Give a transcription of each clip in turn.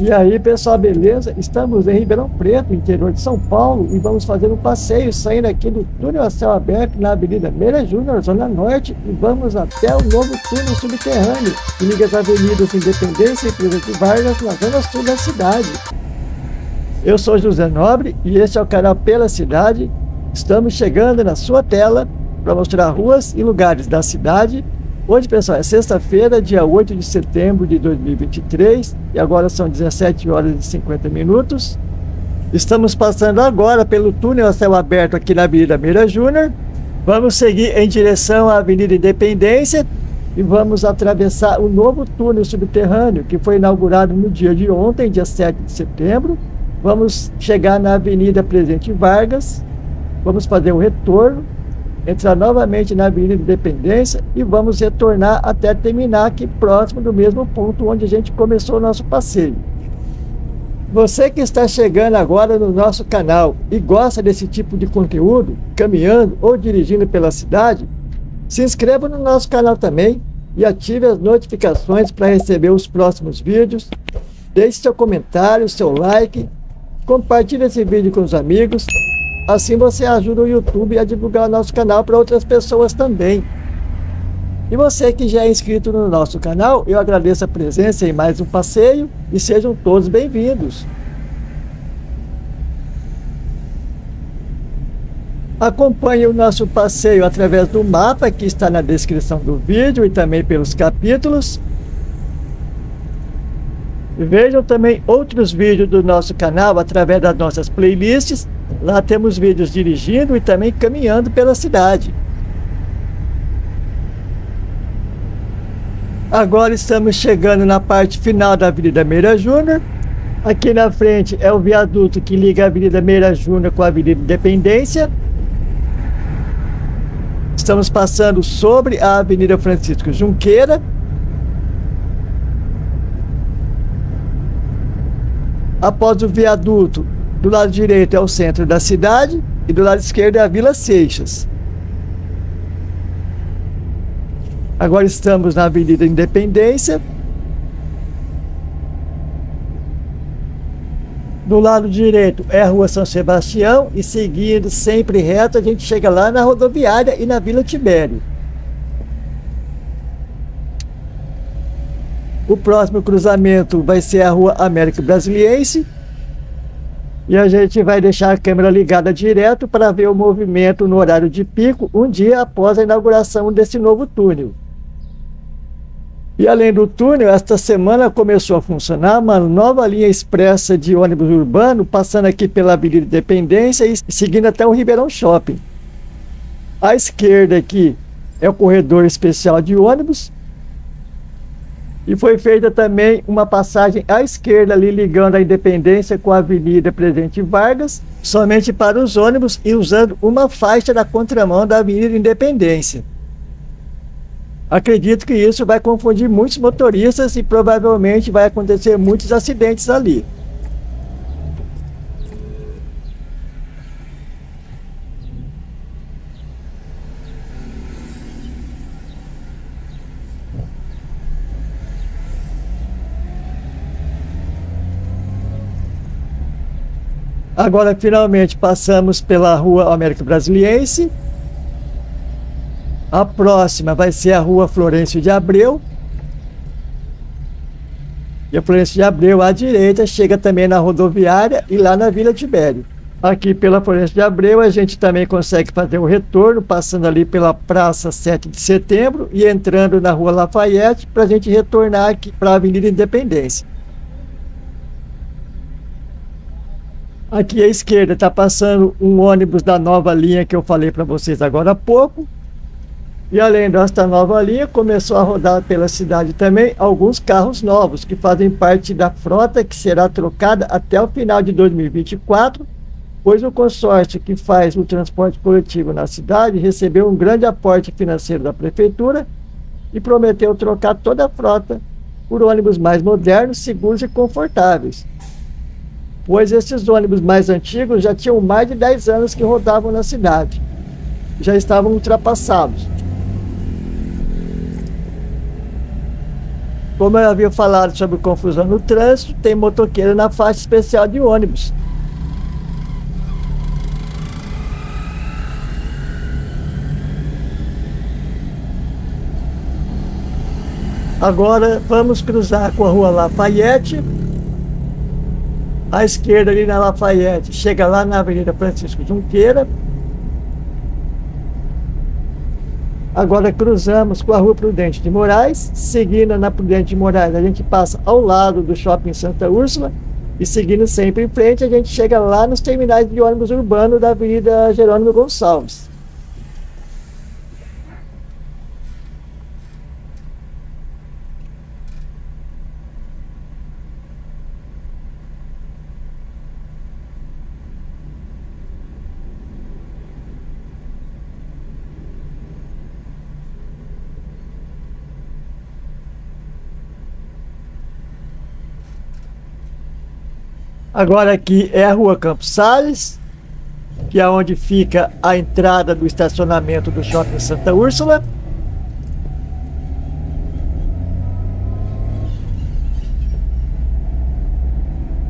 E aí, pessoal, beleza? Estamos em Ribeirão Preto, interior de São Paulo, e vamos fazer um passeio saindo aqui do túnel a céu aberto na Avenida Meira Júnior, Zona Norte, e vamos até o novo túnel subterrâneo, que liga as avenidas Independência e Presidente Vargas na zona sul da cidade. Eu sou José Nobre e este é o canal Pela Cidade. Estamos chegando na sua tela para mostrar ruas e lugares da cidade Hoje, pessoal, é sexta-feira, dia 8 de setembro de 2023 e agora são 17 horas e 50 minutos. Estamos passando agora pelo túnel a céu aberto aqui na Avenida Meira Júnior. Vamos seguir em direção à Avenida Independência e vamos atravessar o novo túnel subterrâneo que foi inaugurado no dia de ontem, dia 7 de setembro. Vamos chegar na Avenida Presidente Vargas, vamos fazer o retorno entrar novamente na Avenida Independência e vamos retornar até terminar aqui próximo do mesmo ponto onde a gente começou o nosso passeio. Você que está chegando agora no nosso canal e gosta desse tipo de conteúdo, caminhando ou dirigindo pela cidade, se inscreva no nosso canal também e ative as notificações para receber os próximos vídeos. Deixe seu comentário, seu like, compartilhe esse vídeo com os amigos Assim você ajuda o YouTube a divulgar nosso canal para outras pessoas também. E você que já é inscrito no nosso canal, eu agradeço a presença em mais um passeio e sejam todos bem-vindos. Acompanhe o nosso passeio através do mapa que está na descrição do vídeo e também pelos capítulos. Vejam também outros vídeos do nosso canal através das nossas playlists Lá temos vídeos dirigindo e também caminhando pela cidade. Agora estamos chegando na parte final da Avenida Meira Júnior. Aqui na frente é o viaduto que liga a Avenida Meira Júnior com a Avenida Independência. Estamos passando sobre a Avenida Francisco Junqueira. Após o viaduto, do lado direito é o centro da cidade e do lado esquerdo é a Vila Seixas. Agora estamos na Avenida Independência. Do lado direito é a Rua São Sebastião e seguindo sempre reto a gente chega lá na rodoviária e na Vila Tibério. O próximo cruzamento vai ser a Rua América Brasiliense e a gente vai deixar a câmera ligada direto para ver o movimento no horário de pico, um dia após a inauguração desse novo túnel. E além do túnel, esta semana começou a funcionar uma nova linha expressa de ônibus urbano, passando aqui pela Avenida Independência e seguindo até o Ribeirão Shopping. À esquerda aqui é o corredor especial de ônibus, e foi feita também uma passagem à esquerda ali ligando a Independência com a Avenida Presidente Vargas, somente para os ônibus e usando uma faixa da contramão da Avenida Independência. Acredito que isso vai confundir muitos motoristas e provavelmente vai acontecer muitos acidentes ali. Agora, finalmente, passamos pela Rua América Brasiliense. A próxima vai ser a Rua Florencio de Abreu. E a Florencio de Abreu, à direita, chega também na rodoviária e lá na Vila Tibério. Aqui pela Florencio de Abreu, a gente também consegue fazer o retorno, passando ali pela Praça 7 de Setembro e entrando na Rua Lafayette, para a gente retornar aqui para a Avenida Independência. Aqui à esquerda está passando um ônibus da nova linha que eu falei para vocês agora há pouco. E além desta nova linha, começou a rodar pela cidade também alguns carros novos que fazem parte da frota que será trocada até o final de 2024, pois o consórcio que faz o transporte coletivo na cidade recebeu um grande aporte financeiro da prefeitura e prometeu trocar toda a frota por ônibus mais modernos, seguros e confortáveis pois esses ônibus mais antigos já tinham mais de 10 anos que rodavam na cidade. Já estavam ultrapassados. Como eu havia falado sobre confusão no trânsito, tem motoqueiro na faixa especial de ônibus. Agora vamos cruzar com a rua Lafayette. À esquerda ali na Lafayette, chega lá na Avenida Francisco Junqueira. Agora cruzamos com a Rua Prudente de Moraes, seguindo na Prudente de Moraes, a gente passa ao lado do Shopping Santa Úrsula e seguindo sempre em frente, a gente chega lá nos terminais de ônibus urbano da Avenida Jerônimo Gonçalves. Agora aqui é a rua Campos Sales, que é onde fica a entrada do estacionamento do Shopping Santa Úrsula.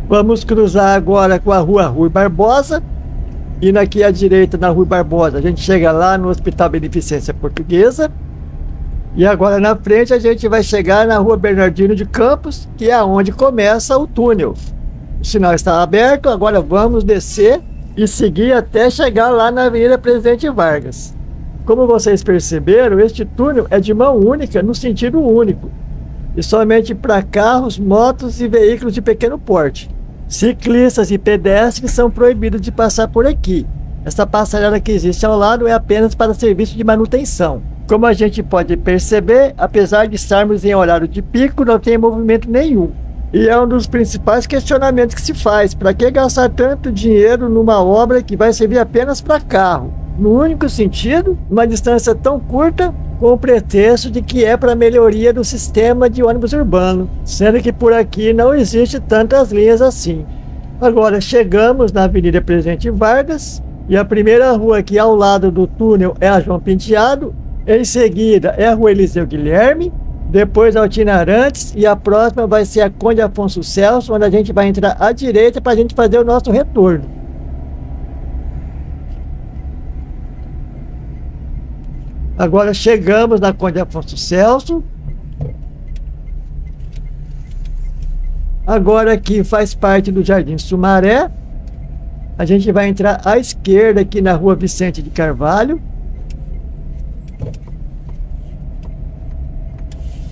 Vamos cruzar agora com a rua Rui Barbosa. Indo aqui à direita na Rui Barbosa, a gente chega lá no Hospital Beneficência Portuguesa. E agora na frente a gente vai chegar na rua Bernardino de Campos, que é onde começa o túnel. O sinal está aberto, agora vamos descer e seguir até chegar lá na Avenida Presidente Vargas. Como vocês perceberam, este túnel é de mão única no sentido único e somente para carros, motos e veículos de pequeno porte. Ciclistas e pedestres são proibidos de passar por aqui. Essa passarela que existe ao lado é apenas para serviço de manutenção. Como a gente pode perceber, apesar de estarmos em horário de pico, não tem movimento nenhum. E é um dos principais questionamentos que se faz: para que gastar tanto dinheiro numa obra que vai servir apenas para carro? No único sentido, uma distância tão curta, com o pretexto de que é para melhoria do sistema de ônibus urbano, sendo que por aqui não existe tantas linhas assim. Agora chegamos na Avenida Presidente Vargas e a primeira rua aqui ao lado do túnel é a João Penteado, em seguida é a Rua Eliseu Guilherme depois Altina Arantes e a próxima vai ser a Conde Afonso Celso, onde a gente vai entrar à direita para a gente fazer o nosso retorno. Agora chegamos na Conde Afonso Celso. Agora aqui faz parte do Jardim Sumaré. A gente vai entrar à esquerda aqui na Rua Vicente de Carvalho.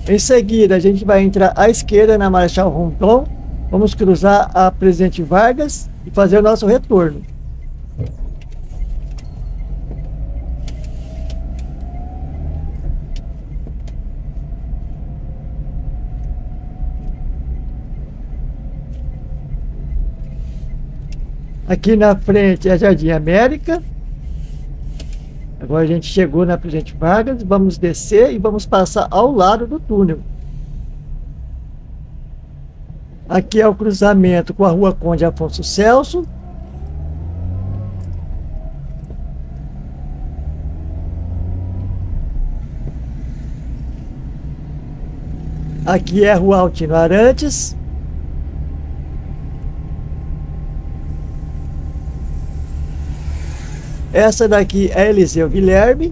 Em seguida, a gente vai entrar à esquerda na Marechal Rondon. Vamos cruzar a Presidente Vargas e fazer o nosso retorno. Aqui na frente é Jardim América. Agora a gente chegou na Presidente Vargas, vamos descer e vamos passar ao lado do túnel. Aqui é o cruzamento com a Rua Conde Afonso Celso. Aqui é a Rua Altino Arantes. Essa daqui é Eliseu Guilherme.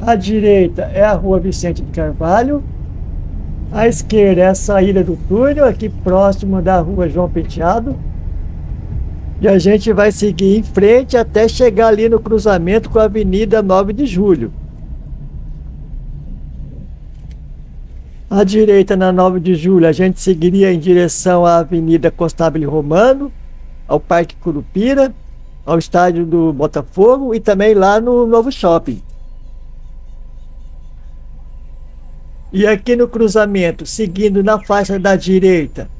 À direita é a rua Vicente de Carvalho. À esquerda é a saída do túnel, aqui próximo da rua João Penteado. E a gente vai seguir em frente até chegar ali no cruzamento com a Avenida 9 de Julho. À direita, na 9 de julho, a gente seguiria em direção à Avenida Constável Romano, ao Parque Curupira ao estádio do Botafogo e também lá no novo shopping. E aqui no cruzamento, seguindo na faixa da direita,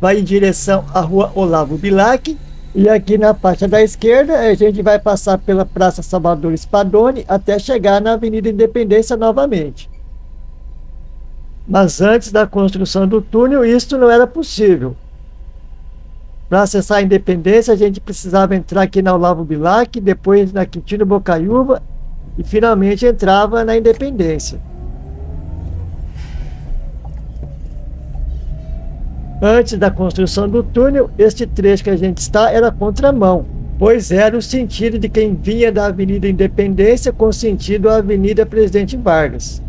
vai em direção à rua Olavo Bilac. E aqui na faixa da esquerda, a gente vai passar pela Praça Salvador Spadoni até chegar na Avenida Independência novamente. Mas antes da construção do túnel, isso não era possível. Para acessar a Independência, a gente precisava entrar aqui na Olavo Bilac, depois na Quintino Bocaiúva e finalmente entrava na Independência. Antes da construção do túnel, este trecho que a gente está era contramão, pois era o sentido de quem vinha da Avenida Independência com sentido à Avenida Presidente Vargas.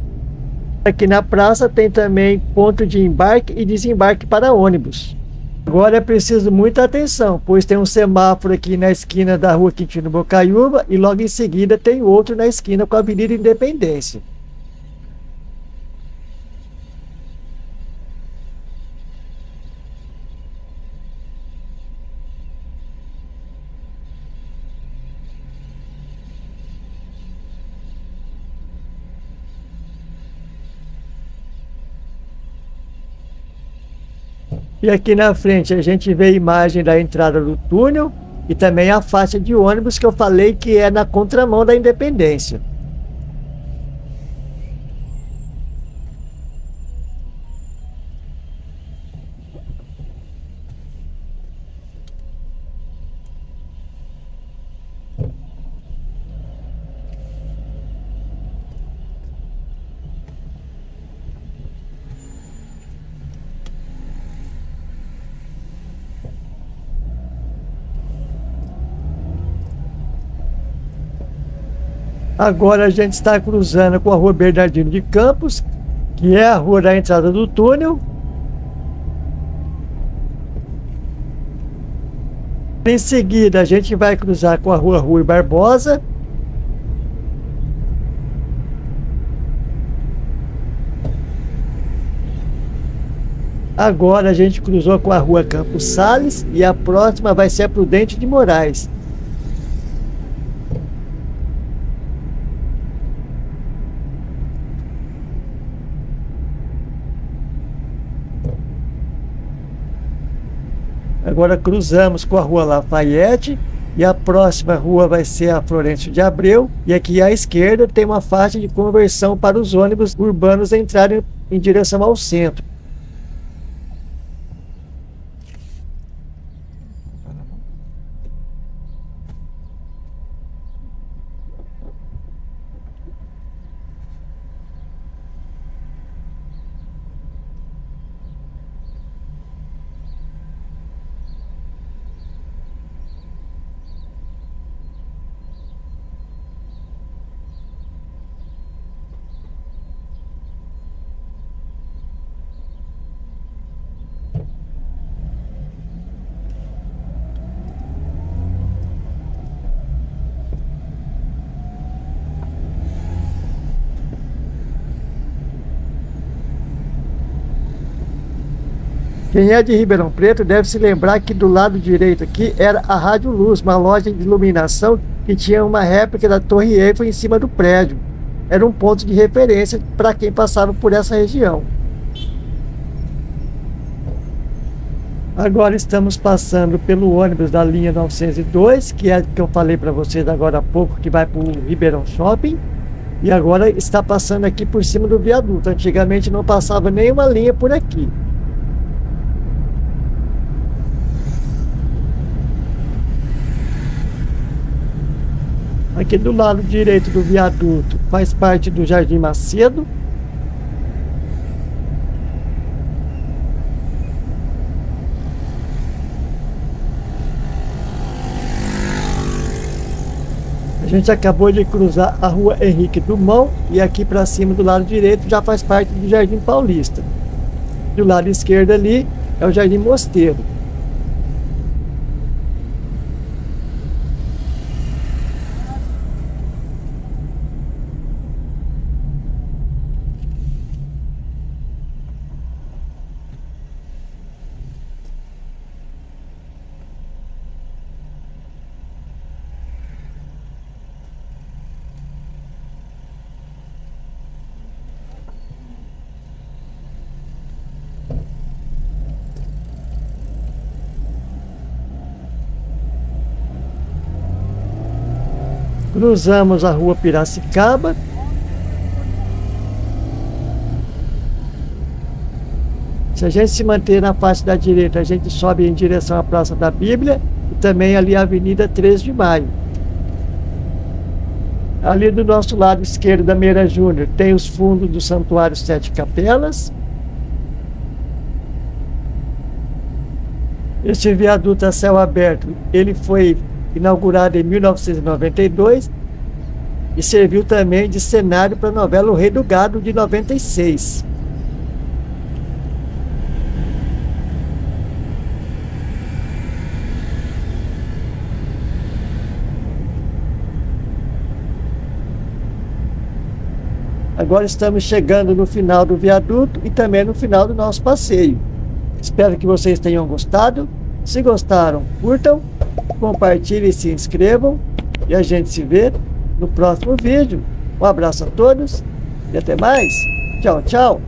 Aqui na praça tem também ponto de embarque e desembarque para ônibus. Agora é preciso muita atenção, pois tem um semáforo aqui na esquina da rua Quintino Bocaiúva e logo em seguida tem outro na esquina com a Avenida Independência. E aqui na frente a gente vê a imagem da entrada do túnel e também a faixa de ônibus que eu falei que é na contramão da Independência. Agora a gente está cruzando com a rua Bernardino de Campos, que é a rua da entrada do túnel. Em seguida, a gente vai cruzar com a rua Rui Barbosa. Agora a gente cruzou com a rua Campos Sales e a próxima vai ser a Prudente de Moraes. Agora cruzamos com a rua Lafayette e a próxima rua vai ser a Florencio de Abreu. E aqui à esquerda tem uma faixa de conversão para os ônibus urbanos entrarem em direção ao centro. Quem é de Ribeirão Preto deve se lembrar que do lado direito aqui era a Rádio Luz, uma loja de iluminação que tinha uma réplica da Torre Eiffel em cima do prédio. Era um ponto de referência para quem passava por essa região. Agora estamos passando pelo ônibus da linha 902, que é que eu falei para vocês agora há pouco, que vai para o Ribeirão Shopping. E agora está passando aqui por cima do viaduto. Antigamente não passava nenhuma linha por aqui. Aqui do lado direito do viaduto faz parte do Jardim Macedo. A gente acabou de cruzar a rua Henrique Dumont e aqui para cima do lado direito já faz parte do Jardim Paulista. Do lado esquerdo ali é o Jardim Mosteiro. Cruzamos a rua Piracicaba. Se a gente se manter na face da direita, a gente sobe em direção à Praça da Bíblia e também ali a Avenida 3 de Maio. Ali do nosso lado esquerdo da Meira Júnior tem os fundos do Santuário Sete Capelas. Este viaduto a céu aberto, ele foi inaugurado em 1992 e serviu também de cenário para a novela O Rei do Gado de 96. Agora estamos chegando no final do viaduto e também no final do nosso passeio. Espero que vocês tenham gostado. Se gostaram, curtam, compartilhem e se inscrevam. E a gente se vê no próximo vídeo. Um abraço a todos e até mais. Tchau, tchau.